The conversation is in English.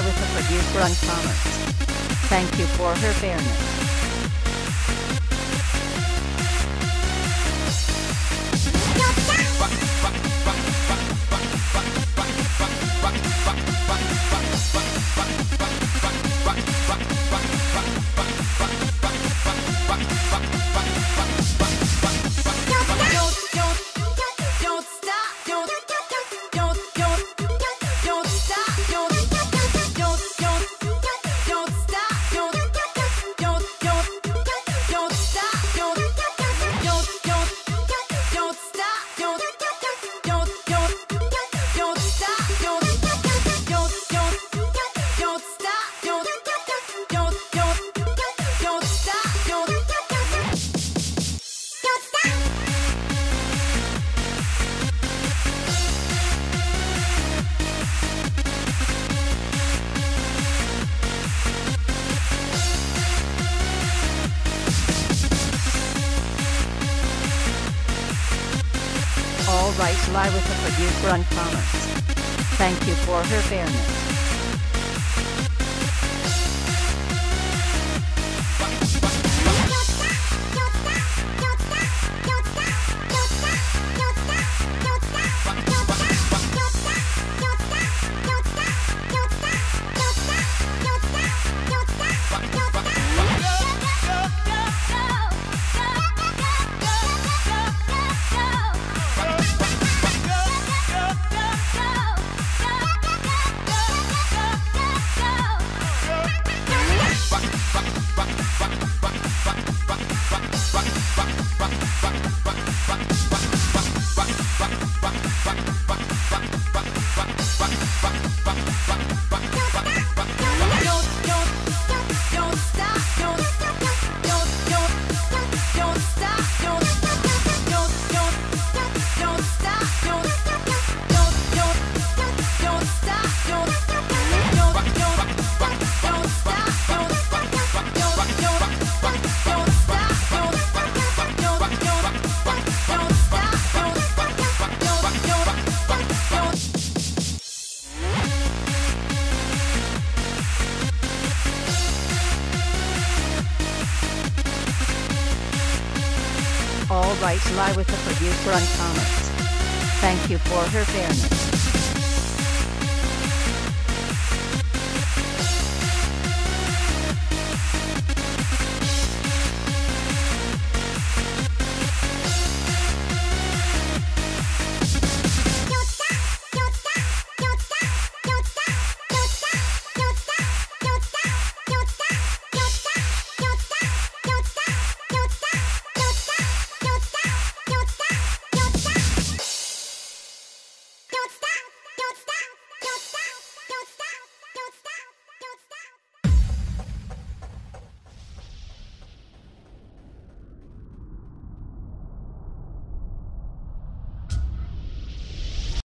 with the producer on comments. Thank you for her fairness. All rights lie with the producer Uncommerce. Thank you for her fairness. All rights lie with the producer on comments. Thank you for her fairness.